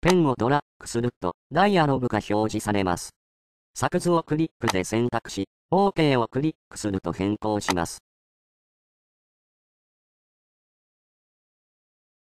ペンをドラッグすると、ダイアログが表示されます。作図をクリックで選択し、OK をクリックすると変更します。